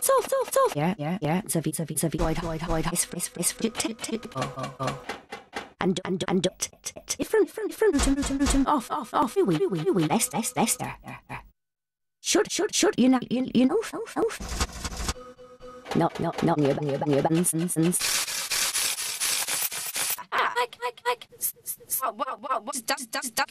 So, so, so. Yeah, yeah, yeah. Zavi, zavi, zavi. Void, void, void. Is, is, is. Oh, oh, oh. And, and, and. T, t, t. Front, front, front. Rootin, rootin, rootin. Off, off, off. We we we. wee. Less, less, less. There, there, there. Should, should, should. You know, you, you know. Oh, oh. No, no, no. New, new, new. Bensons. Ah, I, I, I. Wow, wow, wow. Duck, duck, duck.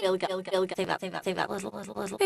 Go. Save that, save that, save that. Little, little, little.